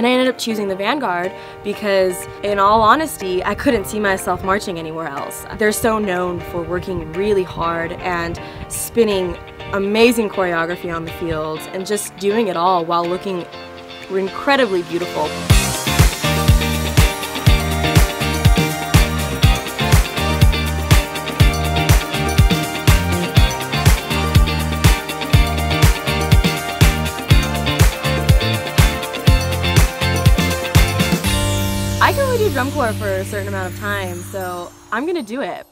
And I ended up choosing the Vanguard because, in all honesty, I couldn't see myself marching anywhere else. They're so known for working really hard and spinning amazing choreography on the field and just doing it all while looking incredibly beautiful. I can only do drum corps for a certain amount of time, so I'm gonna do it.